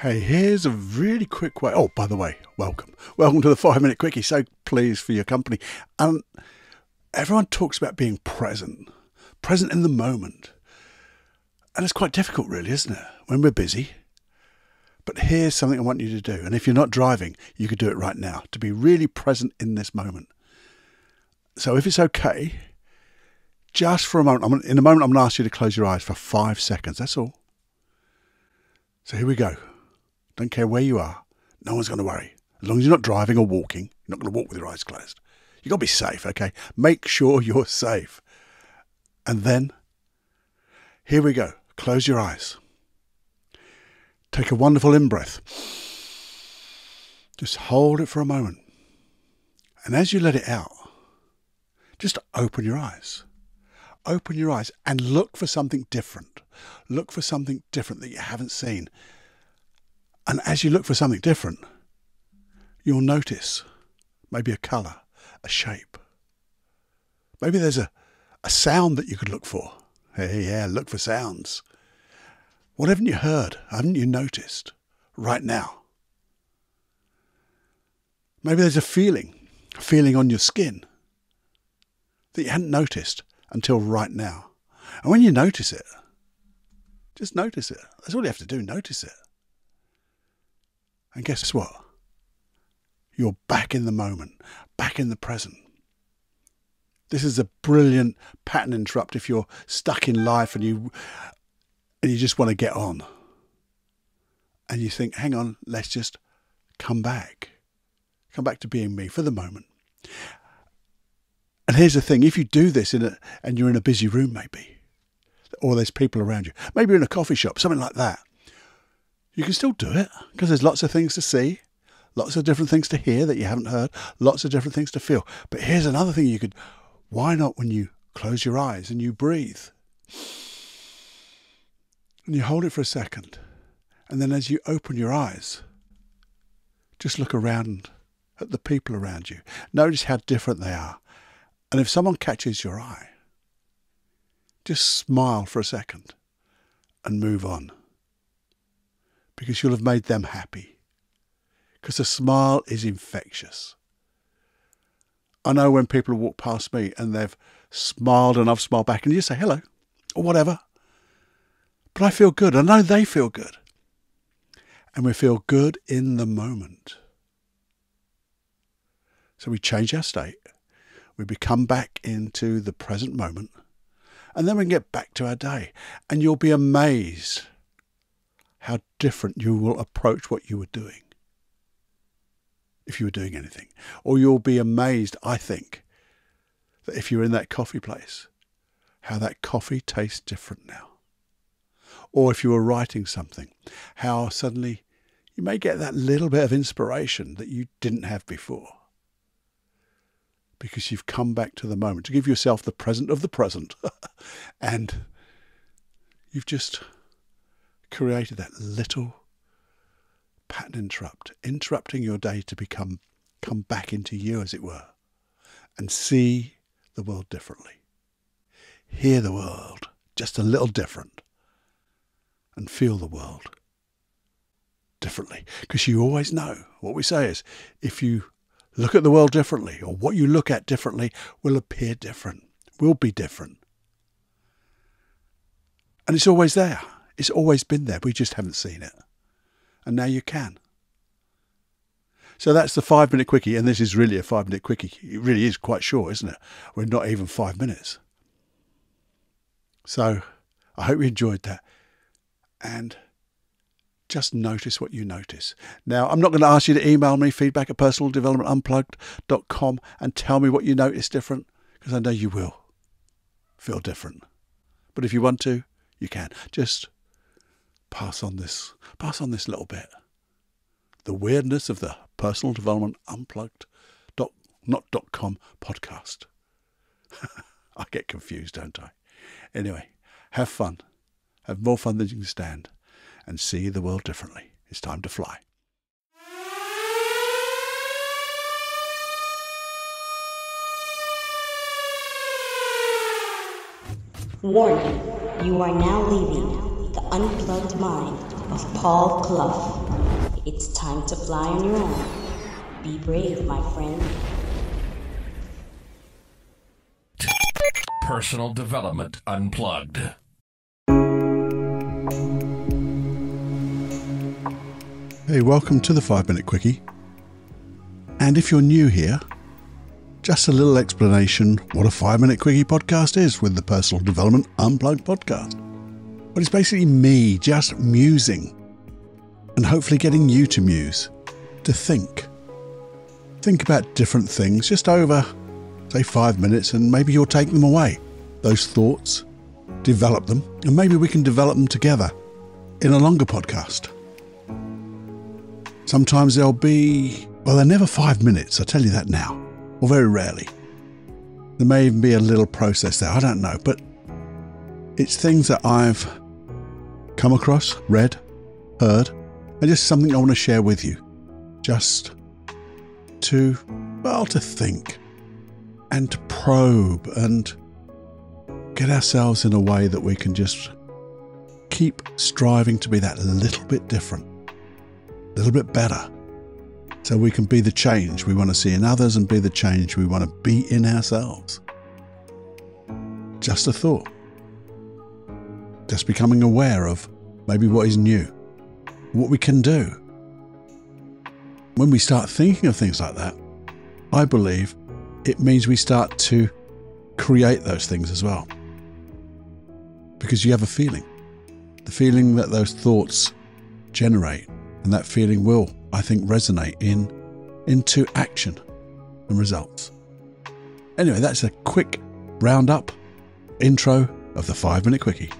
Hey, here's a really quick way. Oh, by the way, welcome. Welcome to the five minute quickie. So pleased for your company. And everyone talks about being present, present in the moment. And it's quite difficult, really, isn't it? When we're busy. But here's something I want you to do. And if you're not driving, you could do it right now to be really present in this moment. So if it's okay, just for a moment, I'm, in a moment, I'm going to ask you to close your eyes for five seconds. That's all. So here we go. Don't care where you are. No one's going to worry. As long as you're not driving or walking, you're not going to walk with your eyes closed. You've got to be safe, okay? Make sure you're safe. And then, here we go. Close your eyes. Take a wonderful in breath. Just hold it for a moment. And as you let it out, just open your eyes. Open your eyes and look for something different. Look for something different that you haven't seen. And as you look for something different, you'll notice maybe a colour, a shape. Maybe there's a, a sound that you could look for. Hey, yeah, look for sounds. What haven't you heard? Haven't you noticed right now? Maybe there's a feeling, a feeling on your skin that you hadn't noticed until right now. And when you notice it, just notice it. That's all you have to do, notice it. And guess what? You're back in the moment, back in the present. This is a brilliant pattern interrupt if you're stuck in life and you and you just want to get on. And you think, hang on, let's just come back. Come back to being me for the moment. And here's the thing if you do this in a, and you're in a busy room, maybe, or there's people around you, maybe in a coffee shop, something like that, you can still do it because there's lots of things to see, lots of different things to hear that you haven't heard, lots of different things to feel. But here's another thing you could why not when you close your eyes and you breathe? And you hold it for a second. And then as you open your eyes, just look around at the people around you. Notice how different they are. And if someone catches your eye, just smile for a second and move on. Because you'll have made them happy. Because a smile is infectious. I know when people walk past me and they've smiled and I've smiled back and you say hello or whatever. But I feel good. I know they feel good. And we feel good in the moment. So we change our state. We become back into the present moment. And then we can get back to our day. And you'll be amazed how different you will approach what you were doing if you were doing anything. Or you'll be amazed, I think, that if you're in that coffee place, how that coffee tastes different now. Or if you were writing something, how suddenly you may get that little bit of inspiration that you didn't have before. Because you've come back to the moment to give yourself the present of the present. and you've just created that little pattern interrupt, interrupting your day to become come back into you, as it were, and see the world differently. Hear the world just a little different, and feel the world differently. Because you always know what we say is if you look at the world differently, or what you look at differently will appear different, will be different. And it's always there. It's always been there. We just haven't seen it and now you can. So that's the five minute quickie, and this is really a five minute quickie. It really is quite short, isn't it? We're not even five minutes. So I hope you enjoyed that. And just notice what you notice. Now, I'm not going to ask you to email me feedback at personaldevelopmentunplugged.com and tell me what you notice different, because I know you will feel different. But if you want to, you can. Just pass on this, pass on this little bit. The weirdness of the personal development unplugged dot not dot com podcast. I get confused, don't I? Anyway, have fun. Have more fun than you can stand and see the world differently. It's time to fly. Warning. You are now leaving the unplugged mind of Paul Clough. It's time to fly on your own. Be brave, my friend. Personal Development Unplugged. Hey, welcome to the 5 Minute Quickie. And if you're new here, just a little explanation what a 5 Minute Quickie podcast is with the Personal Development Unplugged podcast. But it's basically me just musing and hopefully getting you to muse, to think. Think about different things just over, say, five minutes, and maybe you'll take them away. Those thoughts, develop them, and maybe we can develop them together in a longer podcast. Sometimes they'll be, well, they're never five minutes, I tell you that now, or very rarely. There may even be a little process there, I don't know, but it's things that I've come across, read, heard, and just something I want to share with you. Just to, well, to think and to probe and get ourselves in a way that we can just keep striving to be that little bit different a little bit better so we can be the change we want to see in others and be the change we want to be in ourselves. Just a thought. Just becoming aware of maybe what is new, what we can do. When we start thinking of things like that, I believe it means we start to create those things as well. Because you have a feeling. The feeling that those thoughts generate and that feeling will, I think, resonate in into action and results. Anyway, that's a quick roundup intro of the 5 minute quickie.